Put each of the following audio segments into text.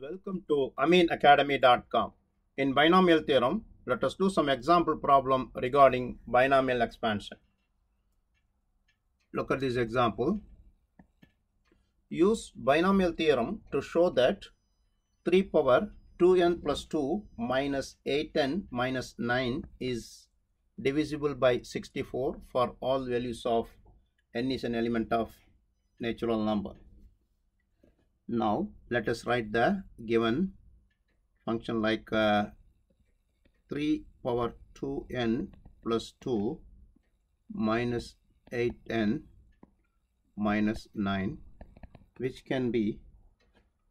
Welcome to ameenacademy.com. In binomial theorem, let us do some example problem regarding binomial expansion. Look at this example. Use binomial theorem to show that 3 power 2n plus 2 minus 8n minus 9 is divisible by 64 for all values of n is an element of natural number. Now let us write the given function like uh, 3 power 2n plus 2 minus 8n minus 9 which can be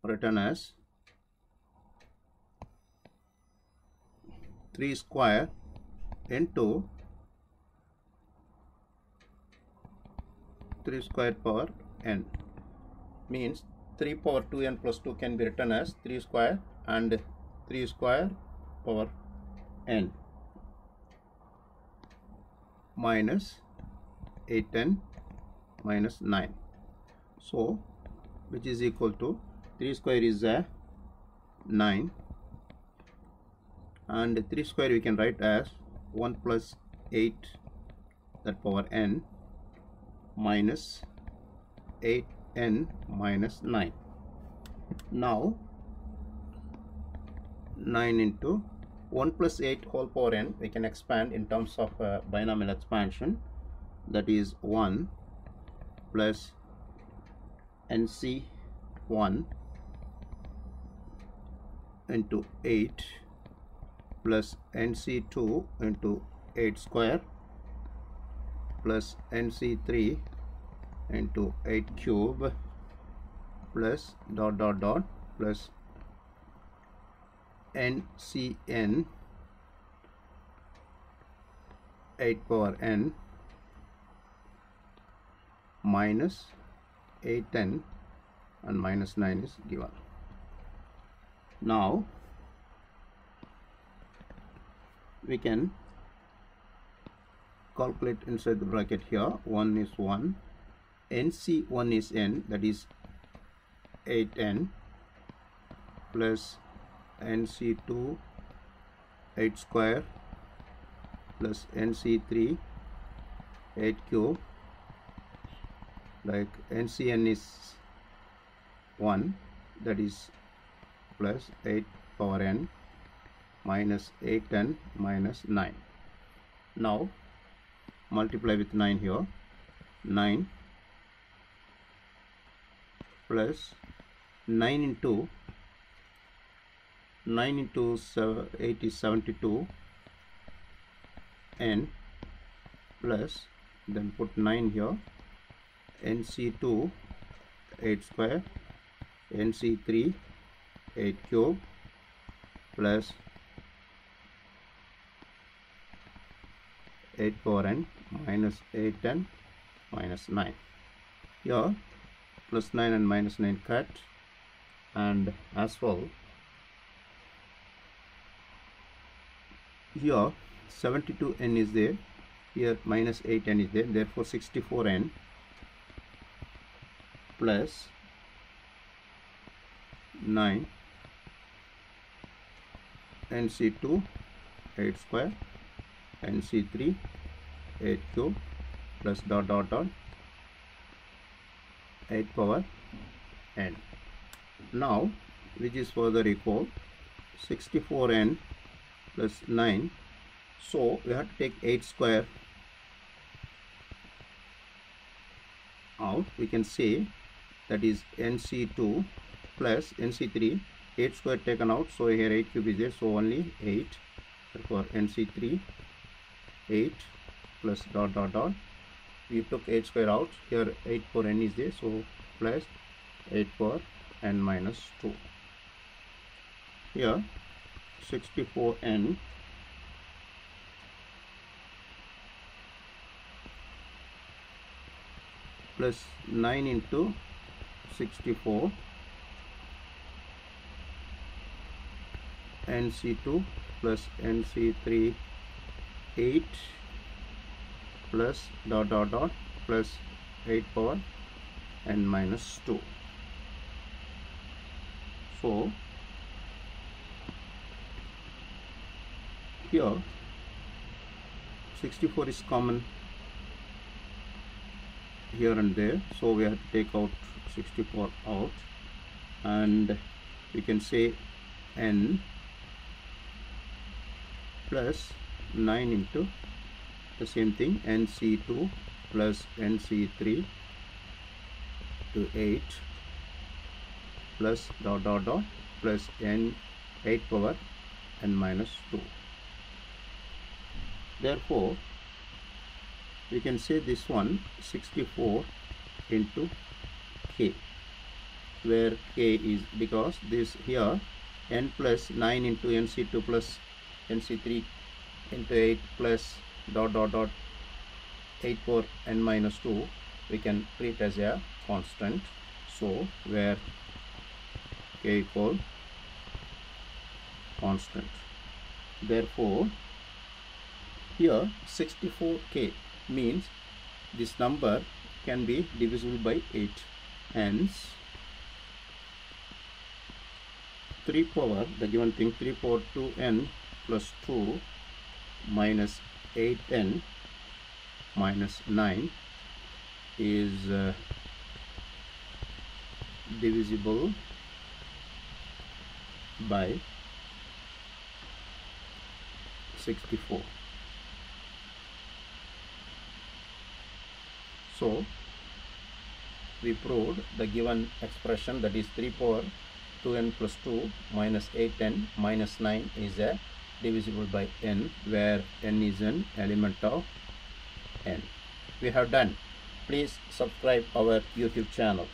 written as 3 square into 3 square power n. Means 3 power 2n plus 2 can be written as 3 square and 3 square power n minus 8n minus 9 so which is equal to 3 square is a 9 and 3 square we can write as 1 plus 8 that power n minus 8n minus 9 now 9 into 1 plus 8 whole power n we can expand in terms of uh, binomial expansion. That is 1 plus nc 1 into 8 plus nc2 into 8 square plus nc3 into 8 cube plus dot dot dot plus ncn 8 power n minus 8n and minus 9 is given. Now we can calculate inside the bracket here. 1 is 1 nc1 is n that is 8n plus nc2 8 square plus nc3 8 cube. Like ncn is 1 that is plus 8 power n minus 8n minus 9 now multiply with 9 here. 9 plus 9 into 9 into 8 is 72 n plus then put 9 here. Nc2 8 square. Nc3 8 cube plus 8 power n minus 8 n minus 9 here plus 9 and minus 9 cut. And as well here 72n is there here minus 8n is there therefore 64n plus 9 nc2 8 square nc3 8 cube plus dot dot dot 8 power n. Now which is further equal? 64n plus 9 so we have to take 8 square. Out we can say that is nc2 plus nc3 8 square taken out. So here 8 cube is there so only 8 therefore nc3 8 plus dot dot dot we took 8 square out. Here 8 for n is there so plus 8 for n minus 2 here 64n plus 9 into 64 nc2 plus nc3 8 plus dot dot dot plus 8 power n minus 2 so here 64 is common here and there. So we have to take out 64 out and we can say n plus 9 into the same thing nc2 plus nc3 to 8 plus dot dot dot plus n 8 power n minus 2 therefore we can say this one 64 into k where k is because this here n plus 9 into nc2 plus nc3 into 8 plus dot dot dot 8 for n minus 2 we can treat as a constant. So where k equal constant. Therefore here 64k means this number can be divisible by 8 hence 3 power the given thing 3 power 2n plus 2 minus 8n minus 9 is uh, divisible by 64 so we proved the given expression that is 3 power 2n plus 2 minus 8n minus 9 is a divisible by n where n is an element of n. We have done. Please subscribe our youtube channel